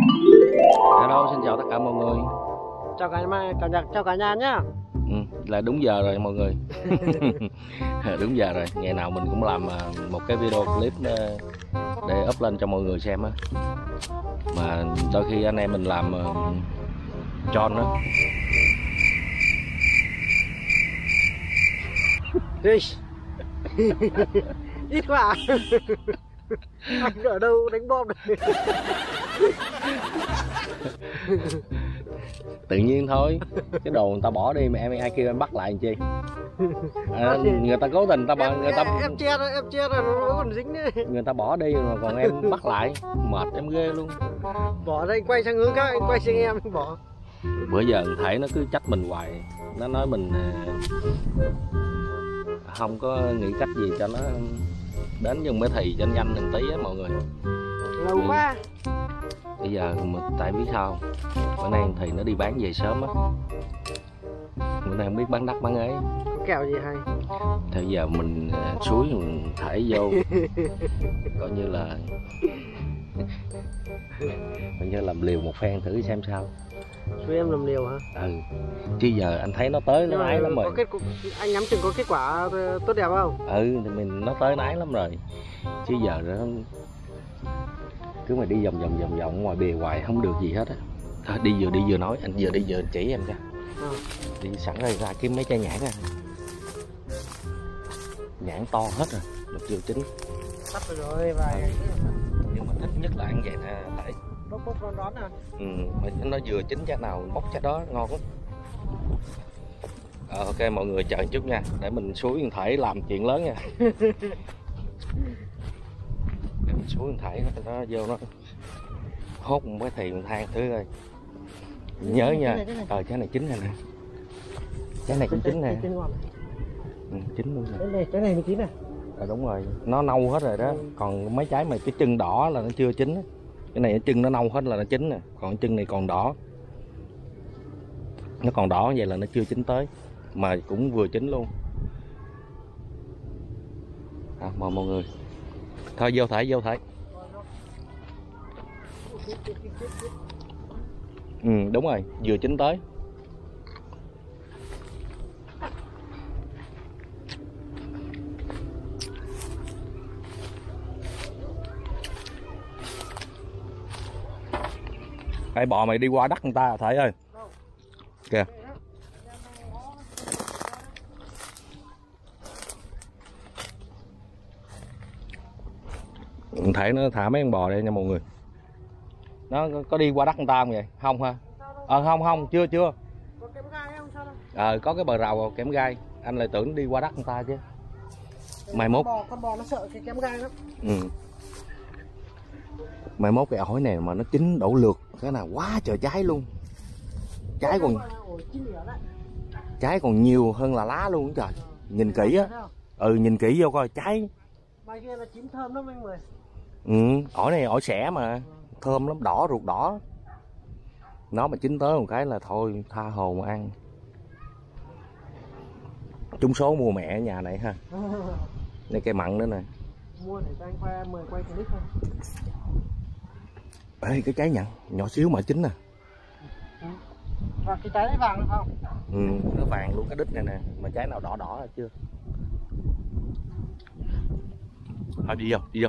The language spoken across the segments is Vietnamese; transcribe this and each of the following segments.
Hello, xin chào tất cả mọi người. chào cả nhà cả nhà chào cả nhà nhá Ừ, là đúng giờ rồi mọi người. đúng giờ rồi. Ngày nào mình cũng làm à, một cái video clip ờ, để up lên cho mọi người xem á. Mà đôi khi anh em mình làm ờ, John á. Ê. ít quá anh ở đâu đánh bom này Tự nhiên thôi. Cái đồ người ta bỏ đi mà em ai kêu em bắt lại làm chi? À, người ta cố tình ta bỏ, người ta em che rồi em che rồi nó còn dính nữa. Người ta bỏ đi rồi còn em bắt lại mệt em ghê luôn. Bỏ anh quay sang hướng khác anh quay sang em bỏ. Bữa giờ thể nó cứ trách mình hoài nó nói mình ờ, không có nghĩ cách gì cho nó đến dùng mới thì cho nhanh từng tí á mọi người. Lâu quá bây giờ mà tại biết sao bữa nay thì nó đi bán về sớm á. Bữa nay không biết bán đắt bán ấy có kẹo gì hay? Thì giờ mình ờ, suối mình thể vô. Coi như là coi như làm liều một phen thử xem sao. Chú em làm liều hả? Ừ. Chứ giờ anh thấy nó tới nó ái lắm rồi có kết anh nhắm chừng có kết quả tốt đẹp không? Ừ thì mình nó tới nái lắm rồi. Chứ giờ nó cứ mà đi vòng vòng vòng vòng ngoài bìa hoài không được gì hết á. Thôi đi vừa đi vừa nói anh vừa đi vừa chỉ em ra Ờ. đi sẵn rồi ra kiếm mấy chai nhãn ra nhãn to hết rồi mà chưa chín sắp rồi rồi vài nhưng mà thích nhất là ăn vậy nè tại bốc bốc đón đón à? Ừ, mà nó vừa chín trái nào bóc trái đó ngon lắm. Ờ, ok mọi người chờ một chút nha để mình thằng thể làm chuyện lớn nha mình suối thằng thể nó, nó vô nó hốt một cái thì mình than thứ rồi nhớ nha. ờ trái này chín rồi nè. Trái này cũng chín nè. ừ, chín luôn nè. Cái này cái này mới chín này ờ đúng rồi. Nó nâu hết rồi đó. Còn mấy trái mà cái chân đỏ là nó chưa chín cái này cái chân nó nâu hết là nó chín nè. Còn chân này còn đỏ. Nó còn đỏ vậy là nó chưa chín tới. Mà cũng vừa chín luôn. À, mời mọi người thôi, vô thể vô thể. Ừ đúng rồi, vừa chín tới. Ê, bò mày đi qua đất người ta thể ơi. Kìa. Thể nó thả mấy con bò đây nha mọi người. Nó có- đi qua đất người ta không vậy? Không ha? Ờ không không chưa chưa. Ờ có cái bờ rào kẽm gai. Anh lại tưởng đi qua đất người ta chứ. Mai mốt. con bò con bò nó sợ cái kém gai lắm. Ừ. mai mốt cái ổi này mà nó chín đổ lượt cái nào quá trời trái luôn. Trái còn trái còn nhiều hơn là lá luôn trời. Nhìn kỹ á. Thấy ừ nhìn kỹ vô coi trái Mai kia là chín thơm lắm anh người ừ ổi này ổi xẻ mà. Thơm lắm đỏ ruột đỏ. Nó mà chín tới một cái là thôi tha hồ mà ăn. Trúng số mua mẹ ở nhà này ha. Đây cây mặn nữa nè. Mua để cho anh khoe 10 quay clip thôi. Ê, cái trái nhận nhỏ xíu mà chín nè và cái trái đấy vàng không? Ừ, nó vàng luôn cái đít này nè. Mà trái nào đỏ đỏ là chưa? Thôi đi vô đi vô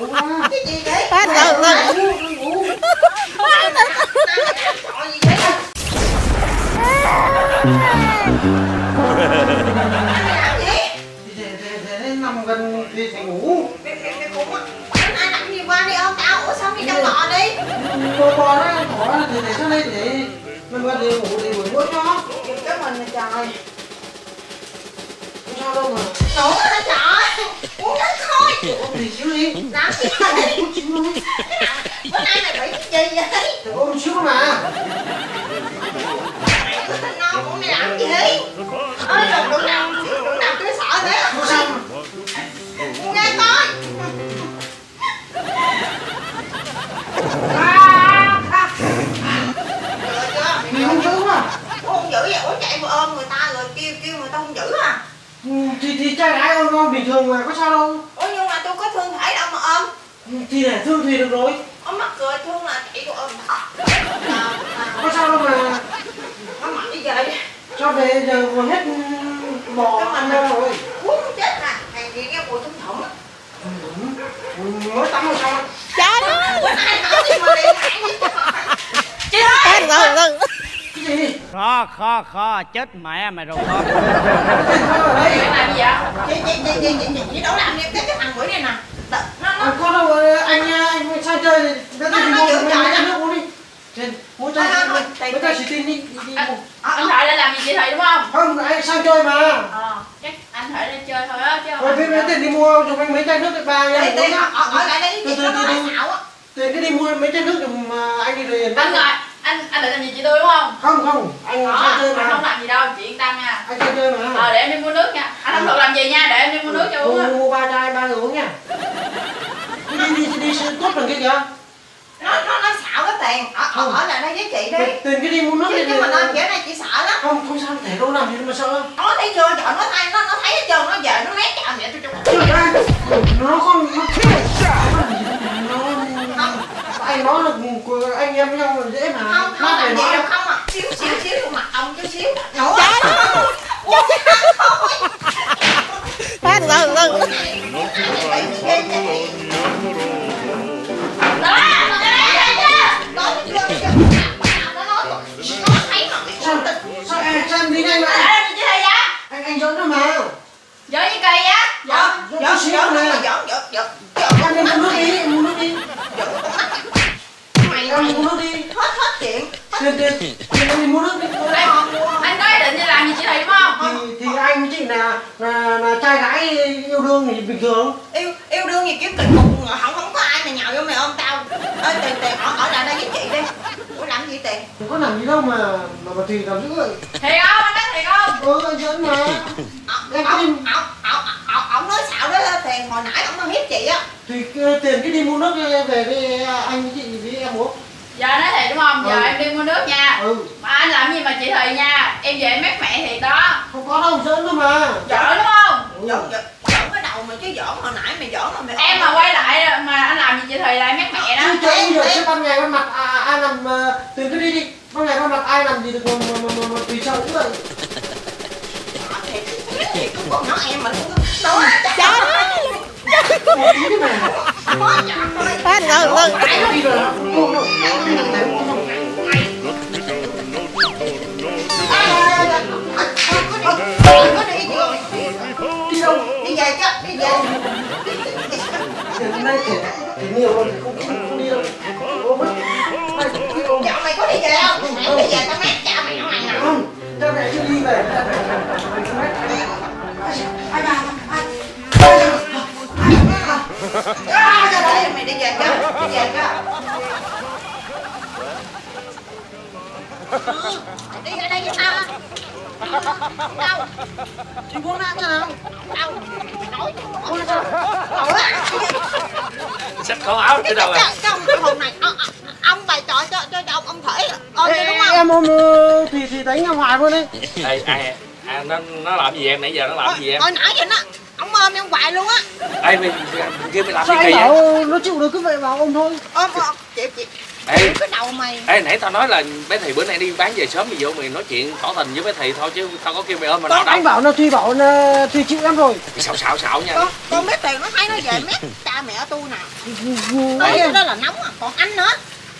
Thì để nằm gần thì ngủ cái cái cái cũng ai nặng gì qua đi ông tao ủa xong đi trong lọ đi gì thôi Bữa nay mày bị cái gì vậy ôm xíu mà. Non cũng mày làm gì Ơi đừng đừng nào Đừng nào cứ sợ thế. Không mà Nghe coi. Mình không giữ mà Không giữ vậy, ủa chạy mà ôm người ta rồi kêu kêu người ta không giữ à? Ừ, thì thì trai gái ôm ôm bình thường mà có sao đâu Ủa nhưng mà tôi có thương thể đâu mà ôm thì để thương thì được rồi. Ôm mắc cười thương là chạy tôi ôm thật có sao đâu mà Nó mặc đi về đi cho về giờ vừa hết bò ăn đâu rồi. Uống chết nè. Hàng gì nghe mùi thum thủng. Ừ, mới tắm rồi Bữa gì mà liền Chị ơi! Cái gì? Khó khó khó. Chết mẹ mày rồi. Đây Chuyện làm gì vậy? Chị, chị, chị, chị, chị, chị, chị đâu làm gì cái cái thằng quỷ này nè à, có đâu anh anh sang chơi thì để tôi đi mua chai nước uống đi. Thôi, thôi, mấy chai xì tin đi đi mua. anh Thoại lên làm gì chị Thị đúng không? không anh sang chơi mà. Ờ, chắc anh Thoại lên chơi thôi á chứ không rồi phải- biết tiền đi mua cho anh mấy chai nước để ba nha Đi, đi, ở, lại đây từ chị nó nói xạo á. Tiền cái đi mua mấy chai nước mà anh đi rồi Anh rồi, anh anh định làm gì chị tôi đúng không? không không anh Đó, sang chơi anh không mà làm gì đâu, chị yên tâm nha. anh sang chơi mà. Ờ, để em đi mua nước nha. Anh không được làm gì nha, để em đi mua nước cho uống mua ba chai ba người uống nha đi đi đi tốt cốt cái kia kìa Nó, nó, nó xạo cái tiền ở, ở, ở lại đây với chị đi tiền cái đi mua nước Chứ, đi nhưng mà nó kiểu này chị sợ lắm không không sao thể đâu làm gì mà sợ Nó thấy chưa, trời nó tay nó, nó thấy hết trơn, nó về nó né chạm vậy tôi Trời nó không nó anh nói là anh em nhau là dễ mà Không, không làm gì đâu, không à Xíu, xíu, xíu, mặt ông chút xíu Nổ Phát từ từ Đó, tiền tiền tiền đi mua nước đi. Anh, anh ý định đi làm gì chị đúng không? thì thì anh với chị là là là trai gái yêu đương thì bình thường. Yêu yêu đương gì kiếm tình cục không không có ai mà nhào vô mày ôm tao. Ơi tiền tiền ở ở lại đây với chị đi. Ủa làm gì tiền? Không có làm gì đâu mà mà mà thì làm dữ vậy. Thiệt không? Anh nói thiệt không? ừ anh giỡn mà. Ông ông ông ông ông nói xạo đó tiền hồi nãy ông nói hiếp chị á. Thì cái tiền cái đi mua nước về với anh với chị với em uống Giờ nói thiệt đúng không? Giờ Ừ. em đi mua nước nha. ừ Mà anh làm gì mà chị Thị nha. Em về em mát mẹ thiệt đó. không có đâu giỡn đâu mà Giỡn đúng không? giỡn giỡn giỡn cái đầu mày chứ giỡn hồi nãy mày giỡn mà mày Em mà quay lại mà anh làm gì chị Thị lại mát mẹ đó. Chứ anh giờ chứ ban ngày ban mặt à, ai làm uh, từ cái đi đi ban ngày ban mặt ai làm gì được mà mà mà, mà, mà tùy sao cũng vậy thiệt thì cũng còn nói em mà cũng nói chả này nói chả thôi ai nó đi đâu đi về chứ đi về hôm nay kể nhiều rồi không đi đâu Dạo mày có đi về không? Mày đi về tao mát cha mày không? Mày nào không mẹ chưa đi về Ai ba ai À, cho để mày đi về chứ Đi về chứ Đi ra đây với tao á Đâu chị muốn ăn thế nào Đâu Nói Nói sao Nói khẩu áo à Cái ông cái hồn này ông, ông bày trò cho cho ông ông thể ôm đi đúng không? em ôm ờ, thì thì đánh em hoài luôn đấy ai ai à, nó nó làm gì em nãy giờ nó làm gì em Hồi nãy giờ nó ông ôm em hoài luôn á ai mày kia mày làm cái kỳ vậy nó chịu được cứ vậy vào ôm thôi ôm chị chị ê. Cái đầu mày. Ê nãy tao nói là bé thị bữa nay đi bán về sớm mày vô mày nói chuyện tỏ tình với bé thị thôi chứ tao có kêu mày ôm mà đâu. anh bảo là Thùy bảo là Thùy chịu em rồi. Xạo xạo xạo nha. Con con biết tiền nó thấy nó về mét cha mẹ tôi nè nói đó là nóng à còn anh nữa.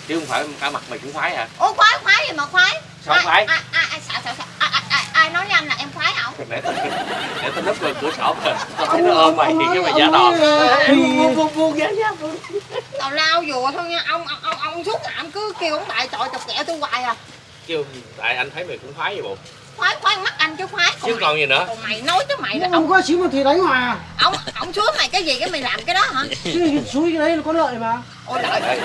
Chứ không phải cả mặt mày cũng khoái hả ô khoái khoái gì mà khoái? Sao khoái? ai ai ai sợ sợ sợ ai, nói với anh là em khoái không để tao để tao núp cửa cửa sổ mà tao thấy nó ôm mày thì cái mày giả đò Thùy buông buông giá giá buông tào lao dùa thôi nha. Ông ông ông, ông suốt ông cứ kêu ông đại trọi chọc kẹo tôi hoài à. Kêu tại anh thấy mày cũng khoái vậy bộ. Khoái khoái mắt anh chứ khoái. Chứ còn gì nữa. Còn mày nói chứ mày là không ông có xíu một thì đánh hoài à? Ông ông xuống mày cái gì cái mày làm cái đó hả? Suối cái đấy là có lợi mà. Ôi Ê,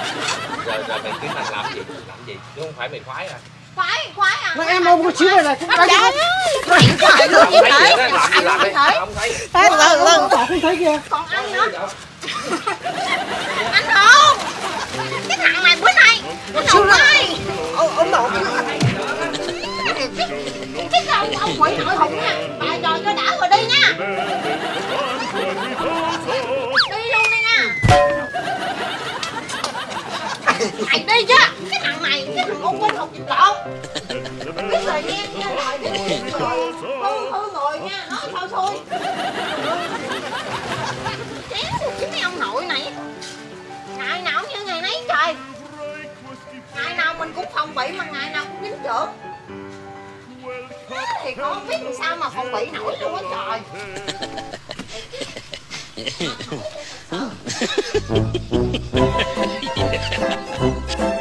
giờ giờ mày kiếm thằng làm gì? Làm gì? Chứ không phải mày khoái à khoái khoái à? Mà em đâu có xíu này này cũng đánh trời không ơi luôn không thấy. không thể không thấy lần lần. tỏ không thấy kìa. Còn anh nữa. Anh không. Cái thằng này bữa nay cái thằng này ông nổ cái ông ông quỷ nội hùng nha. Bài trò cho đã rồi đi nha. Đi luôn đi nha. Mày đi chứ cái thời gian nha lại cái gì rồi hư hư người nha. Nói sao xui chén chứ mấy ông nội này. Ngày nào cũng như ngày nấy trời. Ngày nào mình cũng phòng bị mà ngày nào cũng dính trượt thì con không biết làm sao mà phòng bị nổi luôn á trời